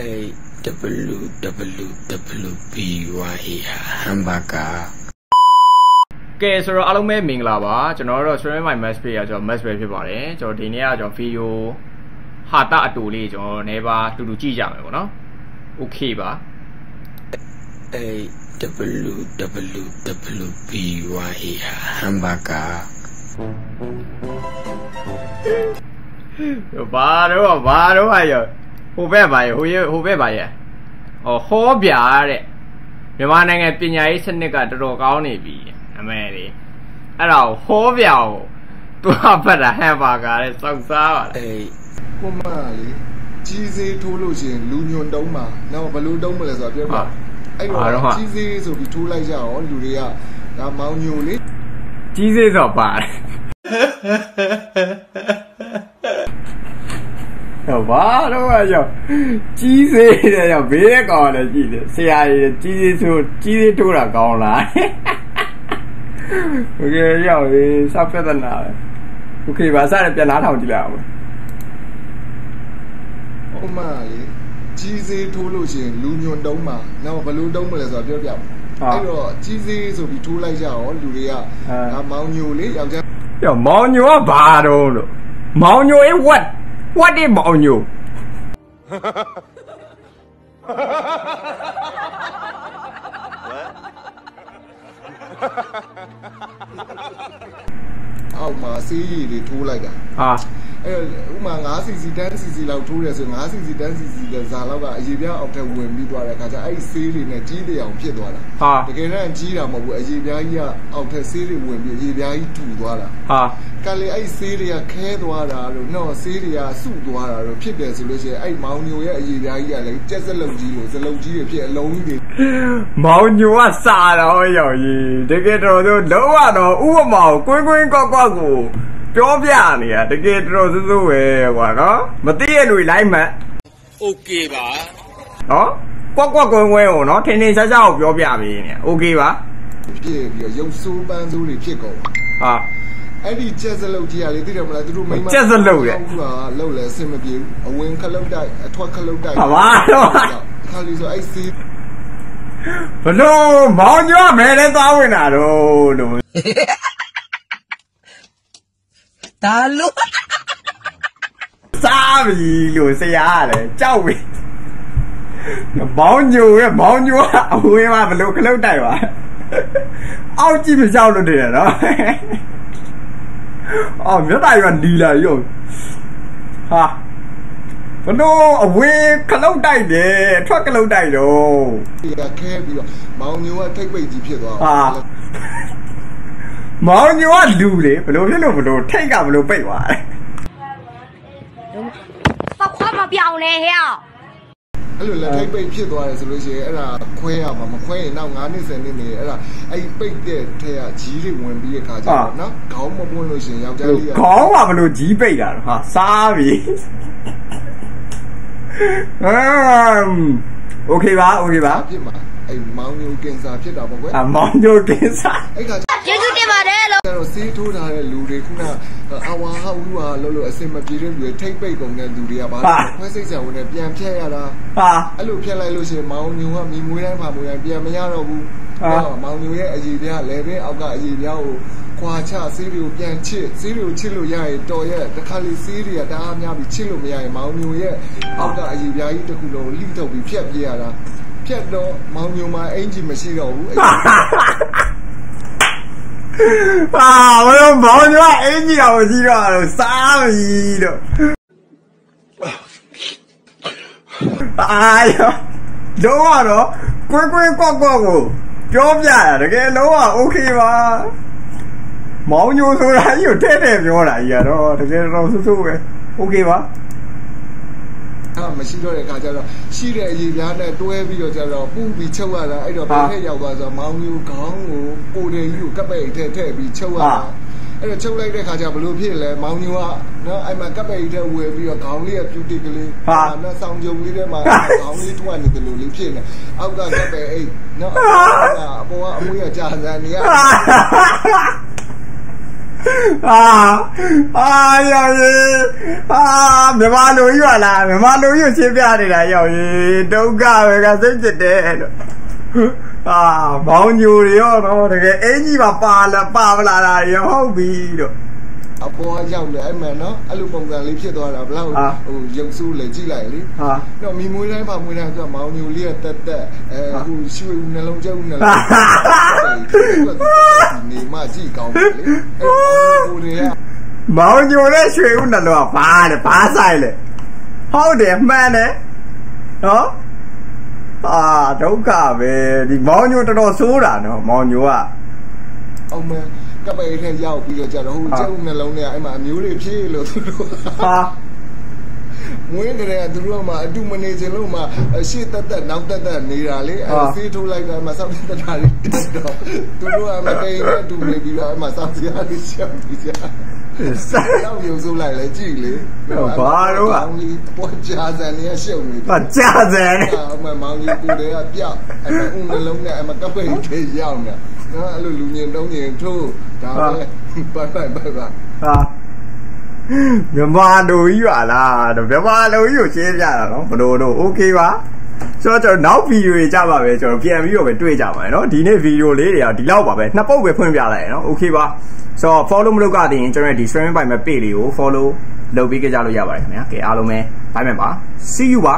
AWWWBYA hamburger ကဲဆိုတော့အားလုံးပဲမင်္ဂလာပါကျွန်တော်တို့ stream my match page ကကျွန်တော် match page ဖြစ်ပါတယ်ကျွန်တော်ဒီနေ့ကကျွန်တော် video ဟာတာအတူလေးကျွန်တော်နေပါတူတူကြည့်ကြမယ်ပေါ့နော် okay ပါ AWWWBYA hamburger ဘာတော့ဘာတော့ဟာရဟို ဘက်ပါရဟိုရဟိုဘက်ပါရဟောဟောပြာတဲ့မြန်မာနိုင်ငံပညာရေးစနစ်ကတော်တော်ကောင်းနေပြီအမေလေအဲ့ဒါကိုဟောပြာကိုသူကဖတ်တာဟမ်ဘာဂါတဲ့စောက်စားပါလေကိုမလေကြီးစေးထိုးလို့ရှိရင်လူညွန်တုံးမှာနောက်ဘယ်လိုတုံးမလဲဆိုတာပြောပြအဲ့တော့ကြီးစေးဆိုပြီးထိုးလိုက်ကြရောလူတွေကဒါမောင်ညိုလေကြီးစေးဆိုပါတယ်ဟော ဘာတော့ရောကြီးစေးတဲ့ရောဘေးကောင်လည်းကြည့်တယ်ဆရာကြီးကြီးစေးဆိုကြီးစေးထိုးတာကောင်းလားโอเคရောက်ပြီစောက်ပြဿနာပဲโอเคပါစတယ်ပြန်နားထောင်ကြည့်လိုက်အောင် ကိုမလေကြီးစေးထိုးလို့ရှိရင်လူညွန်တုံးမှာနောက်ဘယ်လိုတုံးမလဲဆိုတာပြောပြအဲ့တော့ကြီးစေးဆိုပြီးထိုးလိုက်ကြရောလူတွေကဒါမောင်ညိုလေယောက်ျား ရောမောင်ညိုကဘာတော့လို့မောင်ညို is what what is မောင်ညိုအောက်မှာစေးရည်တွေထိုးလိုက်တာဟာ အဲဥမာ 9cc 10cc လောက်ထိုးတယ်ဆိုရင် 9cc 10cc ကဇာလောက်ကအရေပြားအောက်ထပ်ဝင်ပြီးသွားတဲ့အခါကျအဲ့ဒီဆေးတွေနဲ့ကြီးတဲ့အောင်ဖြစ်သွားတာဟာတကယ်တော့ကြီးတာမဟုတ်ဘူးအရေပြားကြီးကအောက်ထပ်ဆေးတွေဝင်ပြီးအရေပြားကြီးထူသွားတာဟာကလေအဲ့ဒီဆေးတွေကခဲသွားတာလို့နော်ဆေးတွေကစုသွားတာလို့ဖြစ်တယ်ဆိုလို့ရှိရင်အဲ့မောင်ညိုရဲ့အရေပြားကြီးကလည်းကြက်စလုံးကြီးလို့စလုံးကြီးတွေဖြစ်အလုံးကြီးတွေမောင်ညိုကစာတော့ရောက်ကြီးတကယ်တော့သူလုံးဝတော့ဥပမာကိုကွင်းကွင်းကောက်ကောက်ကို ပြောပြနေရတကယ်တော်စိုးစိုးပဲကွာနော်မသိရလူလိုက်မှတ် Okay ပါ နော်ကွက်ကွက်ကွင်းကွင်းကိုနော်ထင်ထင်ရှားရှားကိုပြောပြပေးနေโอเคပါ ဖြစ်ပြီးတော့ရုပ်ဆိုးပန်းဆိုးတွေဖြစ်ကုန် ဟာ အဲ့ဒီကြက်စလုတ်ကြီးကလေသိတယ်မလားသူတို့မိမ ကြက်စလုတ်ရဲ့ ဟုတ်ကလောက်လဲအဆင်မပြေဘူးအဝင်ခလုတ်တိုက်အထွက်ခလုတ်တိုက် ဟာပါတော့ ခါလီဆိုအဲ့စီး ဘလို့မောင်ညိုကမဲလဲသွားဝင်တာတော့လို့ ဒါလို့စားပြီလို့ဆရာကလည်းကြောက်ပြီမောင်ညိုရဲ့မောင်ညိုကအဝေးမှာဘလို့ခလုတ်တိုက်ပါအောက်ကြည့်မကြောက်လို့တည်းနော်အော်မြတ်တာရွာဒီလာရုံဟာဘလို့အဝေးခလုတ်တိုက်တယ်အထွက်ကလုတ်တိုက်တော့ကခဲပြီးတော့မောင်ညိုကထိတ်ပိတ်ကြီးဖြစ်သွားဟာ မောင်ညိုကလူလေဘလို့ဖြစ်လို့ဘလို့ထိတ်ကဘလို့ပိတ်သွားတယ်ဘာခွာမပြောင်းလဲဟဲ့အဲ့လိုလက်ထိုက်ပိတ်ဖြစ်သွားတယ်ဆိုလို့ရှိရင်အဲ့ဒါခွဲရမှာမခွဲရင်နောက်9နှစ်10နှစ်နေအဲ့ဒါအဲ့ပိတ်တဲ့ထက်ကကြီးတွေဝင်ပြီးရခါကြတော့နော်ခေါင်းမပွင့်လို့ရှိရင်ယောက်ျားလေးကခေါင်းကဘလို့ကြီးပိတ်တာဟာစားပြီအမ်โอเคပါโอเคပါဖြစ်မှာအဲ့မောင်ညိုကင်ဆာဖြစ်တာပေါ့ကွယ်အမောင်ညိုကင်ဆာအဲ့က တင်ပါတယ်လို့ကျတော့ဆေးထိုးထားတဲ့လူတွေခုနအဝါဟဝူဟာလို့လို့အစင်မပြေတဲ့လူတွေထိတ်ပိတ်ကုန်တဲ့လူတွေကဘာလို့ခွဲစိတ်ဆံဝင်နဲ့ပြန်ဖြတ်ရတာဟာအဲ့လိုဖြတ်လိုက်လို့ရှိရင်မောင်ညိုကမိမွေးတိုင်းဖာမွေးတိုင်းပြန်မရတော့ဘူးဟာမောင်ညိုရဲ့အရေးပြားလေဘင်းအောက်ကအရေးပြားကိုခွာချဆေးတွေကိုပြန်ချစ်ဆေးတွေကိုချစ်လို့ရရင်တော်ရဲ့တစ်ခါလေဆေးတွေကတအားများပြီးချစ်လို့မရရင်မောင်ညိုရဲ့အောက်ကအရေးပြားကြီးတစ်ခုလုံးကိုလှိထုတ်ပြီးဖြတ်ပြေးရတာဖြတ်တော့မောင်ညိုမှာအင်ဂျီမရှိတော့ဘူး အာဘယ်တော့ဘောင်းကျွတ်အင်းကြီးအောင်ရှိတော့လို့စားပြီတော့အာယောလုံးဝတော့ကွင်းကွင်းကွက်ကွက်ကိုပြောပြတာတကယ်လုံးဝ okay ပါမောင်ညိုဆိုတာကြီးကိုတဲ့တဲ့ပြောတာကြီးကတော့တကယ်တော့ဆူဆူပဲ okay ပါ เคပါဟာမရှိတော့တဲ့ခါကျတော့ရှိတဲ့အရေးပြားနဲ့တွဲပြီးတော့ကျတော့ပူပြီးချုပ်ရတာအဲ့တော့ဘယ်ထက်ရောက်သွားဆိုတော့မောင်မျိုးခေါင်းကိုပိုတယ်ကြီးကိုကပ်ပိတ်ထည့်ထည့်ပြီးချုပ်ရတာအဲ့တော့ချုပ်လိုက်တဲ့ခါကျဘလို့ဖြစ်လဲမောင်မျိုးကနော်အဲ့မှာကပ်ပိတ်ထည့်ဝယ်ပြီးတော့ခေါင်းလေးကပြူတိကလေးနော်ဆောင်းကြုံလေးထဲမှာခေါင်းလေးထွက်နေတယ်လို့လေးဖြစ်နေအောက်ကကပ်ပိတ်အိတ်နော်အပေါ်ကအမွေးကကြာစံနေရ အာအာရောက်ရေအာမြန်မာလူကြီးပါလားမြန်မာလူကြီးကိုရှင်းပြနေတာရောက်ရေဒုက္ခပဲကစိတ်ဖြစ်တယ်လို့အာဘောင်းညူတွေရောတော့တကယ်အင်ကြီးပါပါလာပါမလာတာရောဟုတ်ပြီလို့အပေါ်ရောက်လေအဲ့မှန်နော်အဲ့လိုပုံစံလေးဖြစ်သွားတာဘလောက်အာဟိုရုပ်ဆိုးလေကြည့်လိုက်လေဟာတော့မိမွေးတိုင်းပါမွေးတိုင်းဆိုမောင်ညိုလေးကတက်တက်အဲဟိုရွှေဦးနှလုံးကျုပ်နှလုံး နေမကြည့်ကောင်းတယ်လေအဲ့ဟိုတွေကမောင်ညိုတဲ့ရွှေဦးနှလုံးကဘာလဲဘာဆိုင်လဲဟုတ်တယ်မှန်တယ်နော်အာဒုက္ခပဲဒီမောင်ညိုတော်တော်ဆိုးတာနော်မောင်ညိုကအောင်မကပိတ်ထဲရောက်ပြီးတော့ကြတော့ဟိုကျုပ်နှလုံးတွေကအဲ့မှာအမျိုးတွေဖြည့်လို့သူတို့ဟာ မွေးကြတဲ့သူတို့ကမှအတူမနေခြင်းလို့မှရှေ့တက်တက်နောက်တက်တက်နေတာလေအဲဆေးထိုးလိုက်တာမှစောက်တက်တာတွေတက်တော့သူတို့ကမတိန်နဲ့တူနေပြီးတော့အဲ့မှာစောက်စရာတွေရှောက်ပြီးကြဆက်တော့ရုပ်စိုးလိုက်လဲကြည့်လေဘာလို့ကပေါ်ကြစံနေရရှုပ်နေဘာကြစဲနေအမမောင်ကြီးကိုတွေကပြောက်အဲ့မှာဦးနှလုံးနဲ့အမကပိတ်ထဲရောက်နေနော်အဲ့လိုလူညင်တုံးညင်ထိုးဒါပဲပိုက်ပိုက်ပိုက်ပါဟာ မြန်မာလူကြီးပါလားတော့မြန်မာလူကြီးကိုရှင်းပြတာနော်ဘလို့တော့โอเคပါဆိုတော့ကျွန်တော်နောက်ဗီဒီယိုတွေကြပါပဲကျွန်တော်ပြန်ပြီးတော့ပဲတွေ့ကြပါမယ်เนาะဒီနေ့ဗီဒီယိုလေးတွေကဒီလောက်ပါပဲနှစ်ပုတ်ပဲဖွင့်ပြလိုက်ရနော်โอเคပါဆိုတော့ follow မလုပ်ကြသေးရင်ကျွန်တော်ဒီ streaming ပိုင်မဲ့ page လေးကို follow လုပ်ပြီးကြလို့ရပါတယ်ခင်ဗျာကဲအားလုံးပဲဘိုင်မဲ့ပါ see you ပါ